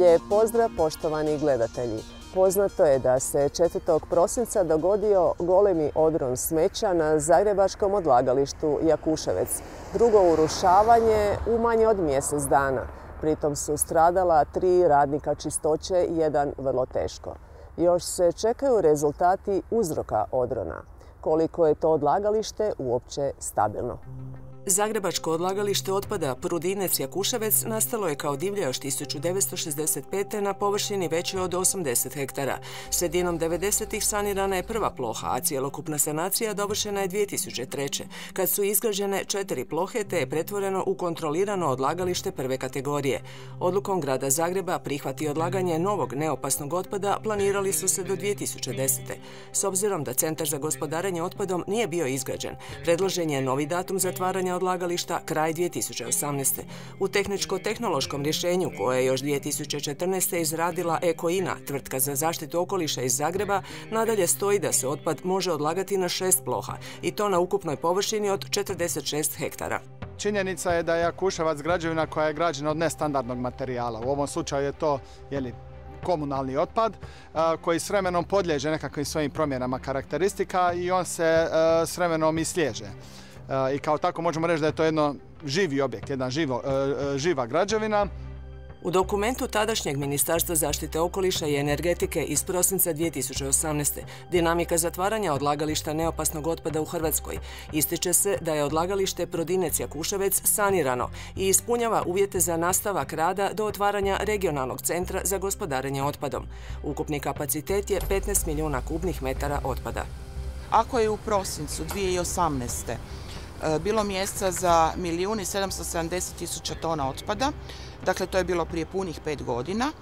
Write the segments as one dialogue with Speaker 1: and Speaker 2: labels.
Speaker 1: Lijep pozdrav poštovani gledatelji. Poznato je da se 4. prosinca dogodio golemi odron smeća na zagrebačkom odlagalištu Jakuševec. Drugo urušavanje u manje od mjesec dana. Pritom su stradala tri radnika čistoće jedan vrlo teško. Još se čekaju rezultati uzroka odrona. Koliko je to odlagalište uopće stabilno.
Speaker 2: Zagrebačko odlagalište otpada Prudinec Jakuševec nastalo je kao divlje još 1965. na površini većoj od 80 hektara. Sredinom 90. sanirana je prva ploha, a cijelokupna sanacija dovršena je 2003. kad su izgrađene četiri plohe te je pretvoreno u kontrolirano odlagalište prve kategorije. Odlukom grada Zagreba prihvati odlaganje novog neopasnog otpada planirali su se do 2010. S obzirom da Centar za gospodarenje otpadom nije bio izgrađen, predložen je novi datum zatvaranja odlagališta kraj 2018. U tehničko-tehnološkom rješenju koje je još 2014. izradila Ekoina, tvrtka za zaštitu okoliša iz Zagreba, nadalje stoji da se otpad može odlagati na šest ploha i to na ukupnoj površini od 46 hektara.
Speaker 3: Činjenica je da je Jakuševac građevina koja je građena od nestandardnog materijala. U ovom slučaju je to jeli, komunalni otpad koji s vremenom podliježe nekakvim svojim promjenama karakteristika i on se s vremenom i sliježe i kao tako možemo reći da je to jedno živi objekt, jedna živo, e, e, živa građevina.
Speaker 2: U dokumentu tadašnjeg Ministarstva zaštite okoliša i energetike iz prosinca 2018. dinamika zatvaranja odlagališta neopasnog otpada u Hrvatskoj ističe se da je odlagalište Prodinec Jakuševec sanirano i ispunjava uvjete za nastavak rada do otvaranja regionalnog centra za gospodarenje otpadom. Ukupni kapacitet je 15 milijuna kubnih metara otpada.
Speaker 4: Ako je u prosincu 2018 E, bilo mjesta za milijun i 770 tisuća tona otpada, dakle to je bilo prije punih pet godina.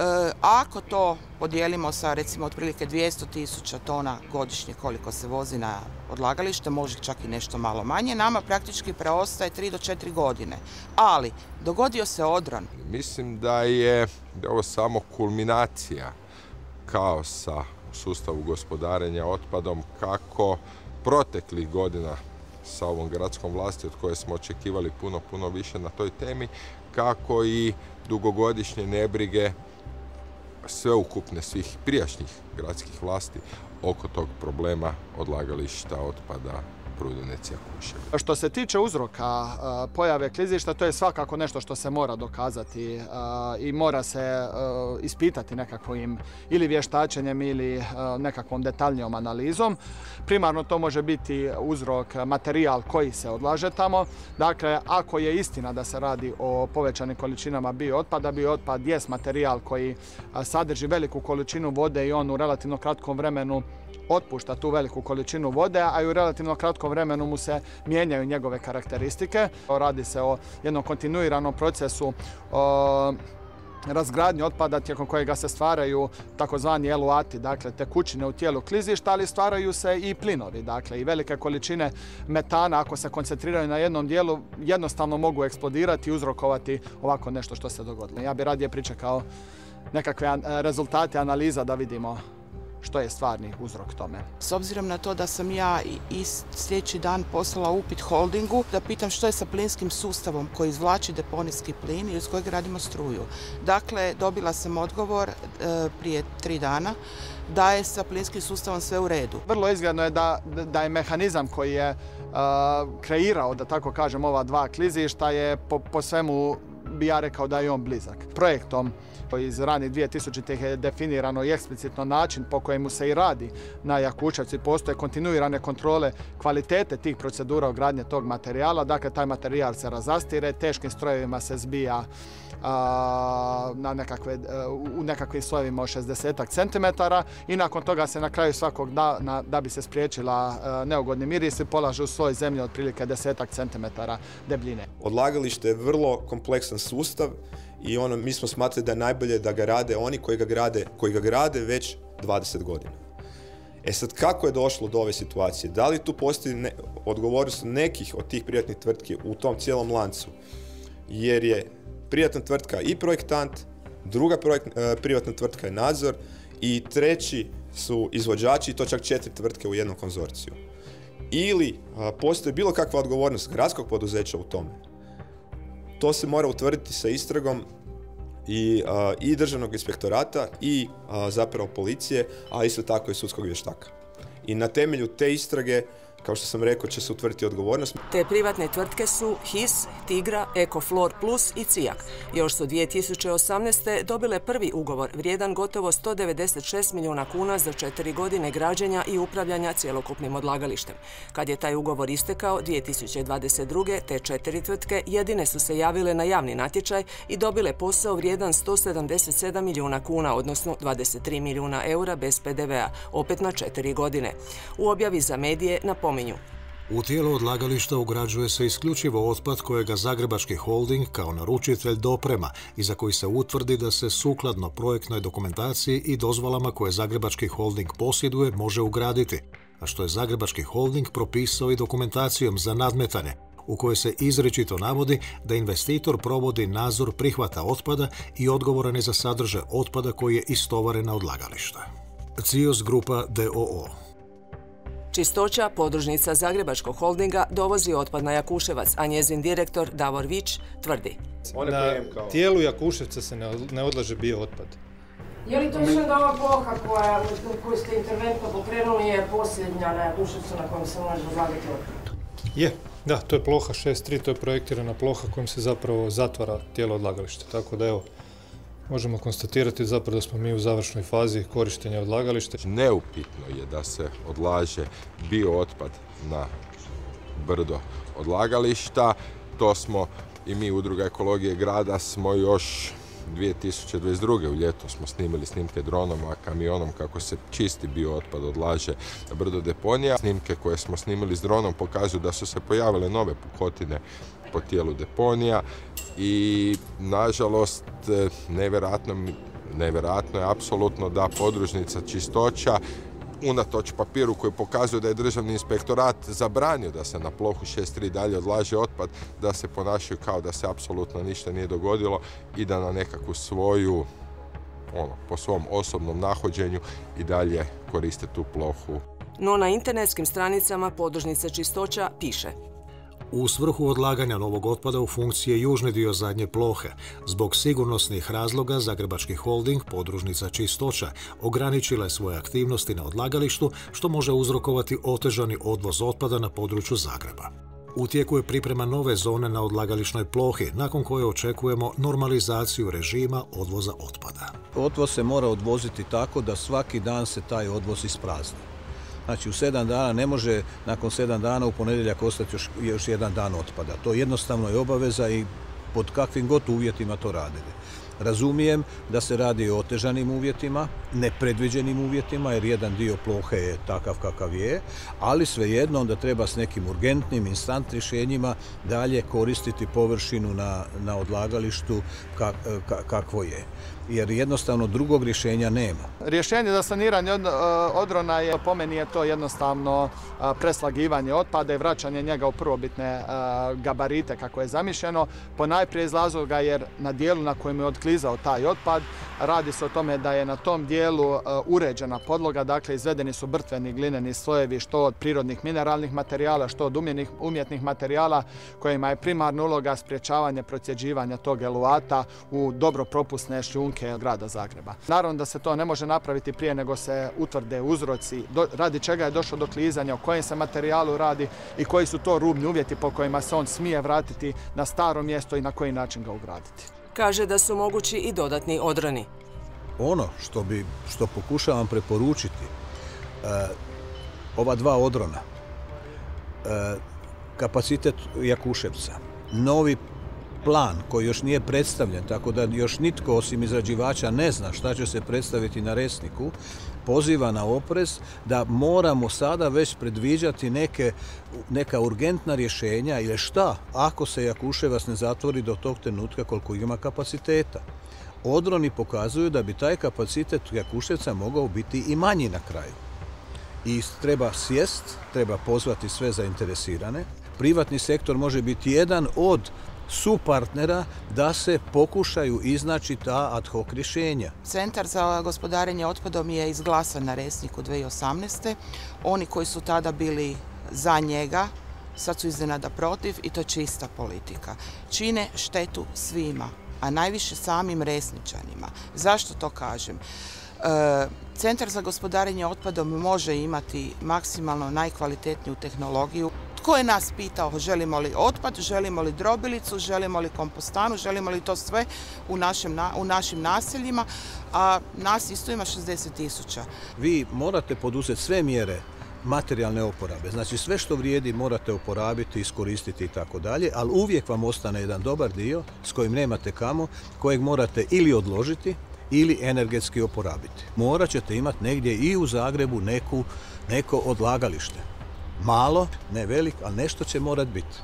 Speaker 4: E, ako to podijelimo sa recimo otprilike 200 tisuća tona godišnje koliko se vozi na odlagalište, može čak i nešto malo manje, nama praktički preostaje 3 do 4 godine. Ali, dogodio se odron.
Speaker 5: Mislim da je ovo samo kulminacija kaosa u sustavu gospodarenja otpadom kako proteklih godina sa ovom gradskom vlasti od koje smo očekivali puno, puno više na toj temi, kako i dugogodišnje nebrige sveukupne svih prijašnjih gradskih vlasti oko tog problema odlagališta otpada Prudenici
Speaker 3: Što se tiče uzroka pojave klizišta, to je svakako nešto što se mora dokazati i mora se ispitati nekakvim ili vještačenjem ili nekakvom detaljnijom analizom. Primarno to može biti uzrok materijal koji se odlaže tamo. Dakle, ako je istina da se radi o povećanim količinama biootpada, biootpad je materijal koji sadrži veliku količinu vode i on u relativno kratkom vremenu otpušta tu veliku količinu vode, a i u relativno kratkom vremenu mu se mijenjaju njegove karakteristike. Radi se o jednom kontinuiranom procesu razgradnje otpada tijekom kojega se stvaraju takozvani eluati, dakle tekućine u tijelu klizišta, ali stvaraju se i plinovi, dakle i velike količine metana ako se koncentriraju na jednom dijelu jednostavno mogu eksplodirati i uzrokovati ovako nešto što se dogodilo. Ja bih radije pričekao nekakve rezultate analiza da vidimo što je stvarni uzrok tome.
Speaker 4: S obzirom na to da sam ja i sljedeći dan poslala upit holdingu da pitam što je sa plinskim sustavom koji izvlači deponijski plin i iz kojeg radimo struju. Dakle, dobila sam odgovor e, prije tri dana da je sa plinskim sustavom sve u redu.
Speaker 3: Vrlo izgledno je da, da je mehanizam koji je e, kreirao, da tako kažem, ova dva klizišta je po, po svemu bi ja rekao da je on blizak. Projektom iz ranih 2000 je definirano i eksplicitno način po kojemu se i radi na Jakučevci. Postoje kontinuirane kontrole kvalitete tih procedura ogradnje tog materijala. Dakle, taj materijal se razastire, teškim strojevima se zbija na nekakve, u nekakvim slojevima od 60 cm i nakon toga se na kraju svakog dana da bi se spriječila neugodni mirisi polaže u sloj zemlje otprilike 10 cm debljine.
Speaker 6: Odlagalište je vrlo kompleksan sustav i ono, mi smo smatrali da je najbolje da ga rade oni koji ga grade, koji ga grade već 20 godina. E sad, kako je došlo do ove situacije? Da li tu postoji ne, odgovornost nekih od tih privatnih tvrtki u tom cijelom lancu? Jer je privatna tvrtka i projektant, druga e, privatna tvrtka je nadzor i treći su izvođači i to čak četiri tvrtke u jednom konzorciju. Ili postoji bilo kakva odgovornost gradskog poduzeća u tome. To se mora utvrditi sa istragom i, i državnog inspektorata i zapravo policije, a isto tako i sudskog vještaka. I na temelju te istrage kao što sam rekao, će se utvrditi odgovornost.
Speaker 2: Te privatne tvrtke su HIS, Tigra, Ecoflor Plus i Cijak. Još su 2018. dobile prvi ugovor vrijedan gotovo 196 milijuna kuna za četiri godine građenja i upravljanja cjelokupnim odlagalištem. Kad je taj ugovor istekao 2022. te četiri tvrtke jedine su se javile na javni natječaj i dobile posao vrijedan 177 milijuna kuna, odnosno 23 milijuna eura bez PDV-a, opet na četiri godine. U objavi za medije na napominju.
Speaker 7: U tijelo odlagališta ugrađuje se isključivo otpad kojega Zagrebački holding kao naručitelj doprema i za koji se utvrdi da se sukladno projektnoj dokumentaciji i dozvolama koje Zagrebački holding posjeduje može ugraditi, a što je Zagrebački holding propisao i dokumentacijom za nadmetanje, u kojoj se izričito navodi da investitor provodi nadzor prihvata otpada i odgovoran je za sadržaj otpada koji je istovaren na odlagališta. CIOS Grupa DOO
Speaker 2: Čistoća, podružnica Zagrebačkog holdinga, dovozi otpad na Jakuševac, a njezin direktor Davor Vić tvrdi.
Speaker 8: Na tijelu Jakuševca se ne odlaže bio otpad.
Speaker 9: Je li to više da ova ploha koja, koju ste interventno pokrenuli je posljednja na Jakuševcu na kojem se može odlagati otpad?
Speaker 8: Je, da, to je ploha 6.3, to je projektirana ploha kojom se zapravo zatvara tijelo odlagališta. Tako da evo, možemo konstatirati zapravo da smo mi u završnoj fazi korištenja odlagališta.
Speaker 5: Neupitno je da se odlaže bio otpad na brdo odlagališta. To smo i mi udruga ekologije grada smo još 2022. u ljeto smo snimili snimke dronom, a kamionom kako se čisti bio otpad odlaže na brdo deponija. Snimke koje smo snimili s dronom pokazuju da su se pojavile nove pukotine po tijelu deponija i nažalost nevjerojatno, nevjerojatno je apsolutno da podružnica čistoća unatoč papiru koji pokazuje da je državni inspektorat zabranio da se na plohu 6.3 dalje odlaže otpad, da se ponašaju kao da se apsolutno ništa nije dogodilo i da na nekakvu svoju ono, po svom osobnom nahođenju i dalje koriste tu plohu.
Speaker 2: No na internetskim stranicama podružnice čistoća piše
Speaker 7: u svrhu odlaganja novog otpada u funkcije južni dio zadnje plohe. Zbog sigurnosnih razloga Zagrebački holding, podružnica čistoća, ograničila je svoje aktivnosti na odlagalištu, što može uzrokovati otežani odvoz otpada na području Zagreba. U tijeku je priprema nove zone na odlagališnoj plohi, nakon koje očekujemo normalizaciju režima odvoza otpada.
Speaker 10: Odvoz se mora odvoziti tako da svaki dan se taj odvoz isprazni. Znači u sedam dana ne može nakon sedam dana u ponedjeljak ostati još, još jedan dan otpada. To jednostavno je obaveza i pod kakvim god uvjetima to radili. Razumijem da se radi o otežanim uvjetima, nepredviđenim uvjetima, jer jedan dio plohe je takav kakav je, ali svejedno onda treba s nekim urgentnim, instant rješenjima dalje koristiti površinu na, na odlagalištu kakvo je jer jednostavno drugog rješenja nema.
Speaker 3: Rješenje za saniranje e, odrona je, po meni je to jednostavno e, preslagivanje otpada i vraćanje njega u prvobitne e, gabarite kako je zamišljeno. Po najprije iz razloga jer na dijelu na kojem je otklizao taj otpad radi se o tome da je na tom dijelu uređena podloga, dakle izvedeni su brtveni glineni slojevi što od prirodnih mineralnih materijala, što od umjetnih materijala kojima je primarna uloga spriječavanje procjeđivanja tog eluata u dobro propusne šljunke grada Zagreba. Naravno da se to ne može napraviti prije nego se utvrde uzroci, radi čega je došlo do klizanja, o kojem se materijalu radi i koji su to rubni uvjeti po kojima se on smije vratiti na staro mjesto i na koji način ga ugraditi.
Speaker 2: Kaže da su mogući i dodatni odrani.
Speaker 10: Ono što, bi, što pokušavam preporučiti, e, ova dva odrona, e, kapacitet Jakuševca, novi plan koji još nije predstavljen, tako da još nitko osim izrađivača ne zna šta će se predstaviti na resniku, poziva na oprez da moramo sada već predviđati neke, neka urgentna rješenja ili šta ako se Jakuševac ne zatvori do tog trenutka koliko ima kapaciteta. Odroni pokazuju da bi taj kapacitet Jakuševca mogao biti i manji na kraju. I treba sjest, treba pozvati sve zainteresirane. Privatni sektor može biti jedan od su partnera da se pokušaju iznaći ta ad hoc rješenja.
Speaker 4: Centar za gospodarenje otpadom je izglasan na resniku 2018. Oni koji su tada bili za njega, sad su iznenada protiv i to čista politika. Čine štetu svima. a najviše samim resničanima. Zašto to kažem? E, Centar za gospodarenje otpadom može imati maksimalno najkvalitetniju tehnologiju. Tko je nas pitao želimo li otpad, želimo li drobilicu, želimo li kompostanu, želimo li to sve u, u našim naseljima, a nas isto ima 60 tisuća.
Speaker 10: Vi morate poduzeti sve mjere materijalne oporabe. Znači sve što vrijedi morate oporabiti, iskoristiti i tako dalje, ali uvijek vam ostane jedan dobar dio s kojim nemate kamo, kojeg morate ili odložiti ili energetski oporabiti. Morat ćete imati negdje i u Zagrebu neku, neko odlagalište. Malo, ne velik, ali nešto će morat biti.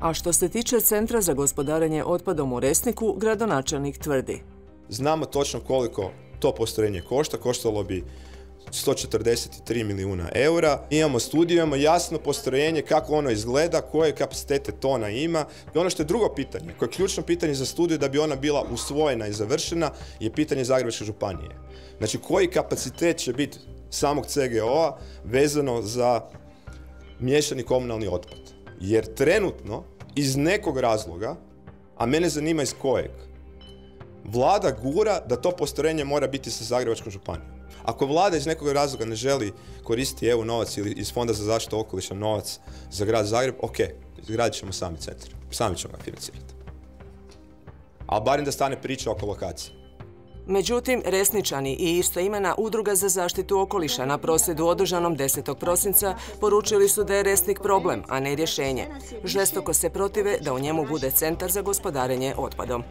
Speaker 2: A što se tiče Centra za gospodarenje otpadom u Resniku, gradonačelnik tvrdi.
Speaker 6: Znamo točno koliko to postrojenje košta, koštalo bi 143 milijuna eura. Imamo studiju, imamo jasno postrojenje kako ono izgleda, koje kapacitete tona ima. I ono što je drugo pitanje, koje je ključno pitanje za studiju da bi ona bila usvojena i završena, je pitanje Zagrebačke županije. Znači, koji kapacitet će biti samog CGO-a vezano za miješani komunalni otpad. Jer trenutno, iz nekog razloga, a mene zanima iz kojeg, vlada gura da to postrojenje mora biti sa Zagrebačkom županijom. Ako vlada iz nekog razloga ne želi koristiti EU novac ili iz Fonda za zaštitu okoliša novac za grad Zagreb, ok, izgradit ćemo sami centar. Sami ćemo ga financirati. Ali barem da stane priča oko lokacije.
Speaker 2: Međutim, Resničani i istoimena Udruga za zaštitu okoliša na prosjedu održanom 10. prosinca poručili su da je Resnik problem, a ne rješenje. Žestoko se protive da u njemu bude centar za gospodarenje otpadom.